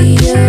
yeah.